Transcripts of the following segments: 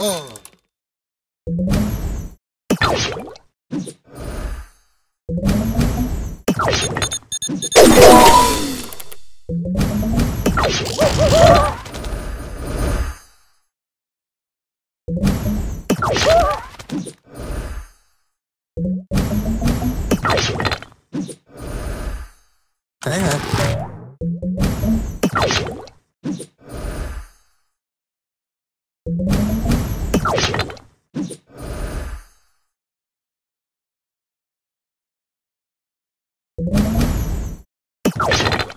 Oh. you Perfect!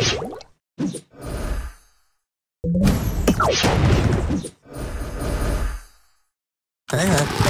Hang on.